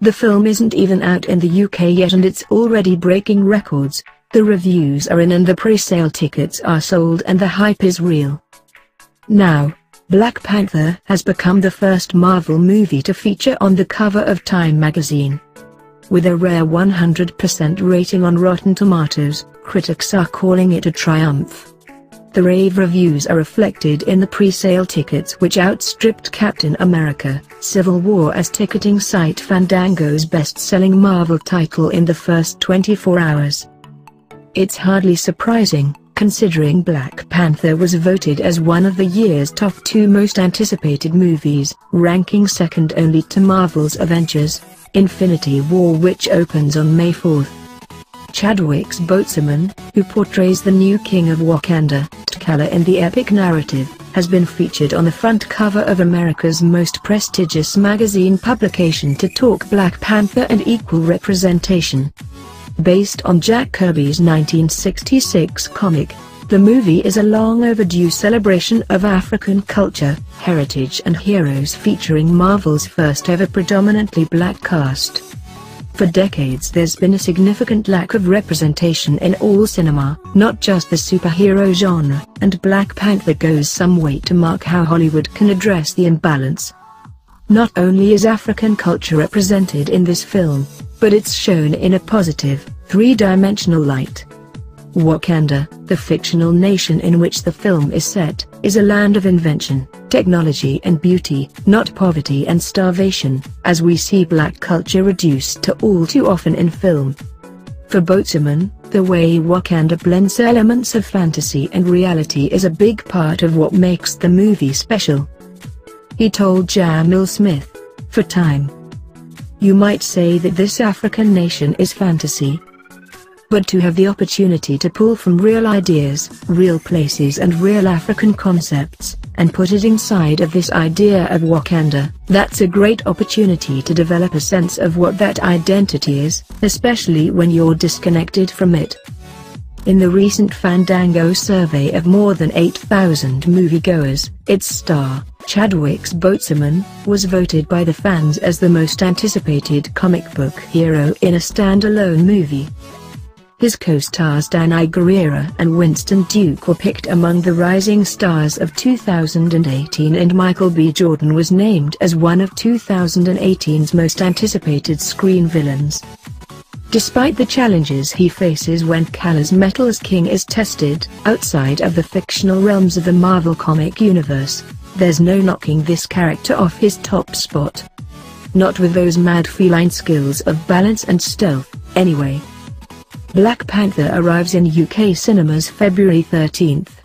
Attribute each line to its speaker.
Speaker 1: The film isn't even out in the UK yet and it's already breaking records. The reviews are in and the pre-sale tickets are sold and the hype is real. Now, Black Panther has become the first Marvel movie to feature on the cover of Time magazine. With a rare 100% rating on Rotten Tomatoes, critics are calling it a triumph. The rave reviews are reflected in the pre-sale tickets which outstripped Captain America, Civil War as ticketing site Fandango's best-selling Marvel title in the first 24 hours. It's hardly surprising, considering Black Panther was voted as one of the year's top two most anticipated movies, ranking second only to Marvel's Avengers, Infinity War which opens on May 4. Chadwick's Boseman, who portrays the new king of Wakanda, T'Challa in the epic narrative, has been featured on the front cover of America's most prestigious magazine publication to talk Black Panther and equal representation. Based on Jack Kirby's 1966 comic, the movie is a long overdue celebration of African culture, heritage and heroes featuring Marvel's first ever predominantly black cast. For decades there's been a significant lack of representation in all cinema, not just the superhero genre, and Black Panther goes some way to mark how Hollywood can address the imbalance. Not only is African culture represented in this film, but it's shown in a positive, three-dimensional light. Wakanda, the fictional nation in which the film is set, is a land of invention, technology and beauty, not poverty and starvation, as we see black culture reduced to all too often in film. For Boseman, the way Wakanda blends elements of fantasy and reality is a big part of what makes the movie special. He told Jamil Smith, for Time, you might say that this African nation is fantasy. But to have the opportunity to pull from real ideas, real places and real African concepts, and put it inside of this idea of Wakanda, that's a great opportunity to develop a sense of what that identity is, especially when you're disconnected from it. In the recent Fandango survey of more than 8,000 moviegoers, its star, Chadwick's Boseman, was voted by the fans as the most anticipated comic book hero in a standalone movie. His co-stars Danai Gurira and Winston Duke were picked among the rising stars of 2018 and Michael B. Jordan was named as one of 2018's most anticipated screen villains. Despite the challenges he faces when T'Challa's Metals King is tested, outside of the fictional realms of the Marvel comic universe, there's no knocking this character off his top spot. Not with those mad feline skills of balance and stealth, anyway. Black Panther arrives in UK cinemas February 13th.